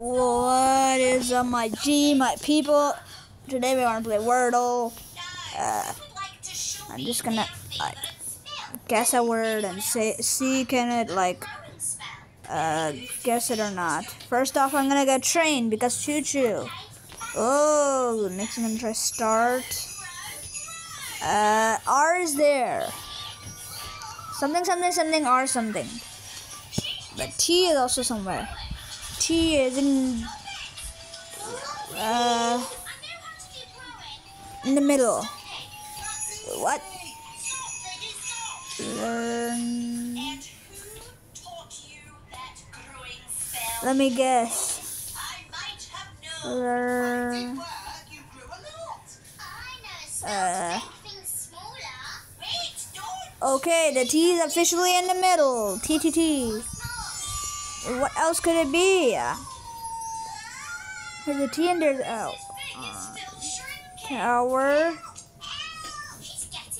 What is up, my G, my people? Today we want to play Wordle. Uh, I'm just gonna like guess a word and say see can it like uh guess it or not. First off, I'm gonna get trained because choo choo. Oh, next I'm gonna try start. Uh, R is there. Something, something, something, R something. But T is also somewhere. T is in uh in the middle. What? Learn. Let me guess. Learn. Uh. Okay, the T is officially in the middle. T T T. What else could it be? There's a T and there's L. Uh, tower.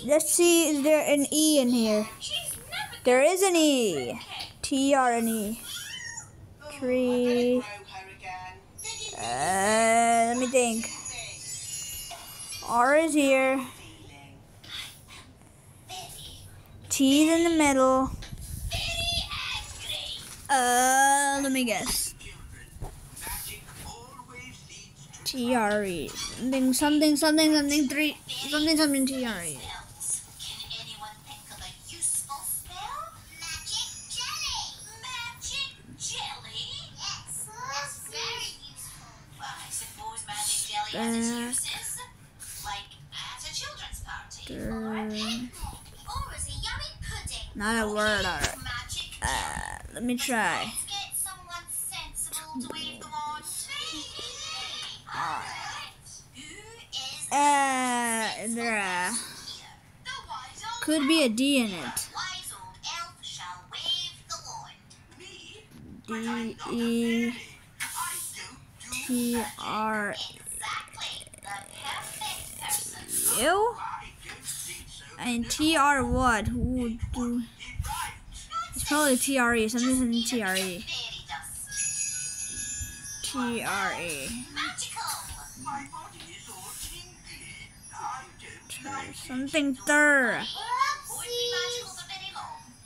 Let's see, is there an E in here? There is an E. T R N E. Tree. Uh, let me think. R is here. T is in the middle. Uh, let me guess. T R E. Something, something, something, something, three, something, something, T R E. Uh, not a word, alright. Let me try. Uh, there uh, could be a D in it. D E T R U and T R what? Who do? It's probably T R E. Something something T R E. T R E. Something third.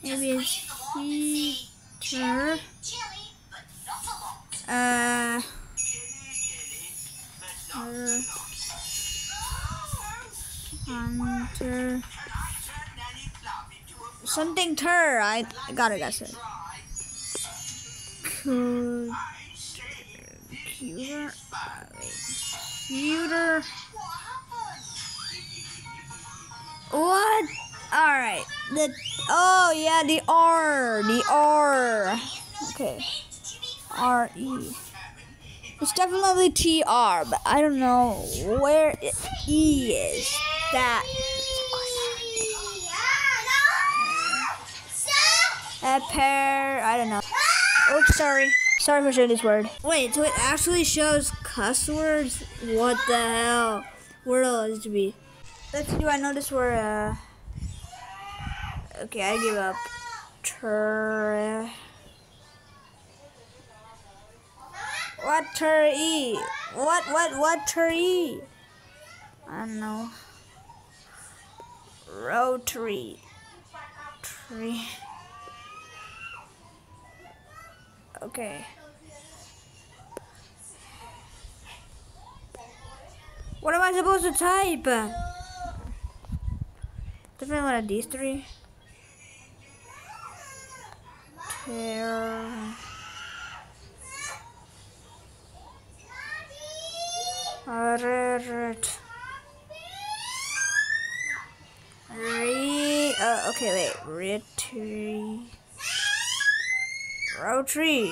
Maybe it's teacher. Uh. Uh. Hunter. Something tur. I gotta guess it. Computer. Computer. Computer. What? All right. The oh yeah, the R, the R. Okay. R E. It's definitely T R, but I don't know where E is. That. A pair. I don't know. Oops, sorry. Sorry for saying this word. Wait, so it actually shows cuss words? What the hell? Where else to be? Let's do. I know this word. Uh. Okay, I give up. Tur. What tur e? What what what tur e? I don't know. Rotary. Tree. Okay. What am I supposed to type? Definitely one of these three. Tear. Alright. Re uh, okay, wait. Rotary. Rotary.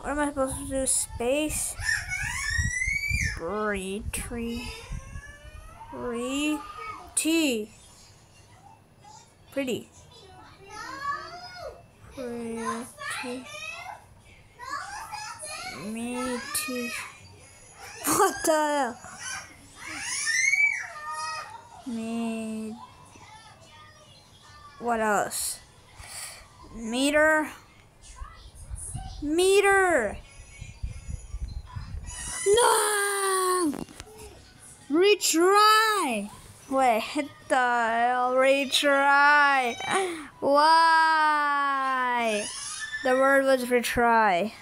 What am I supposed to do? Space. Retry. Re. T. Pretty. Pretty. Me too. What the hell? Me. What else? Meter. Meter. No. Retry. Wait, hit the hell? Retry. Why? The word was retry.